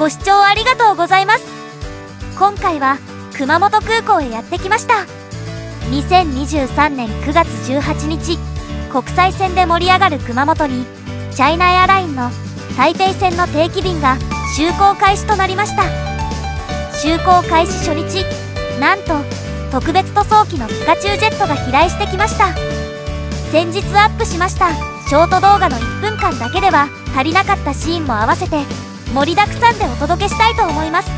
ご視聴ありがとうございます。今回は熊本空港へやってきました。2023年9月18日国際線で盛り上がる熊本にチャイナエアラインの台北線の定期便が就航開始となりました。就航開始初日なんと特別塗装機のピカチュウジェットが飛来してきました。先日アップしましたショート動画の1分間だけでは足りなかったシーンも合わせて盛りだくさんでお届けしたいと思います。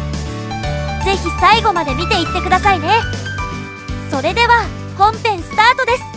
是非最後まで見ていってくださいね。それでは本編スタートです。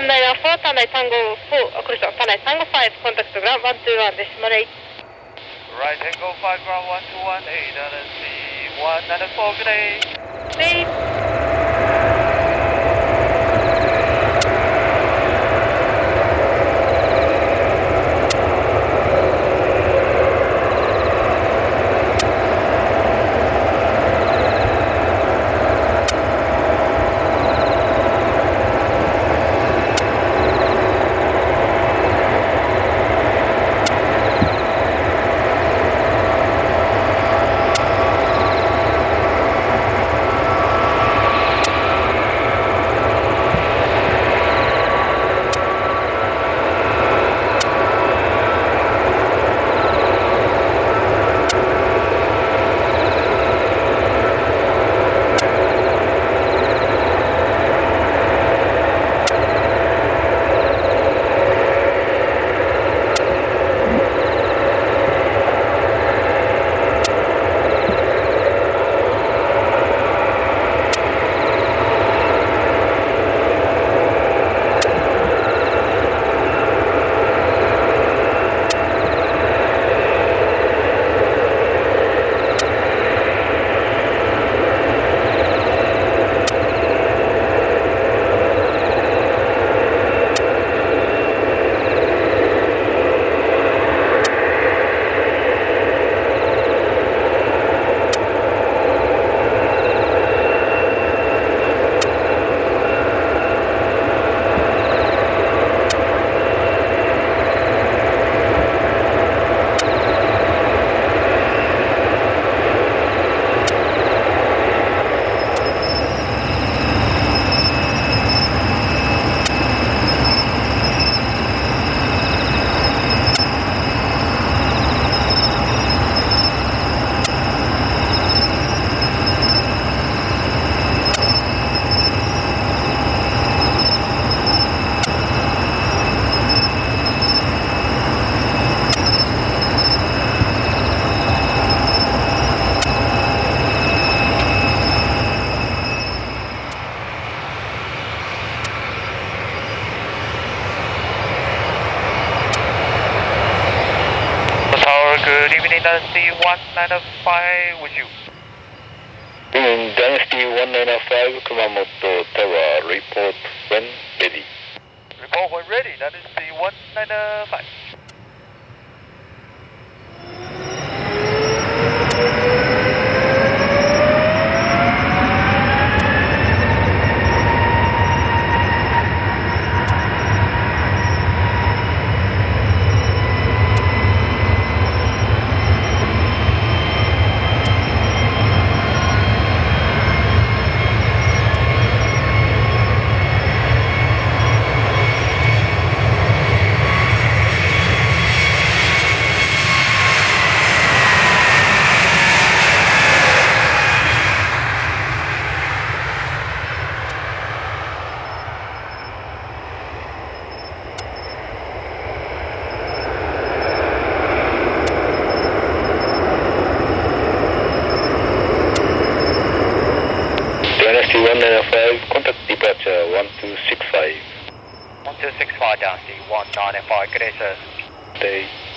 One nine one four, Tanai Tango four, oh, uh, cruise on Tanai Tango five, contact to ground one two one decimal eight. Right angle five ground one two one eight, that is the one nine four, good day. Eight. 195 with you. In Dynasty 195, Kumamoto Tower, report when ready. Report when ready, that is 195, contact departure 1265. 1265 down, 195, good day, sir. Day.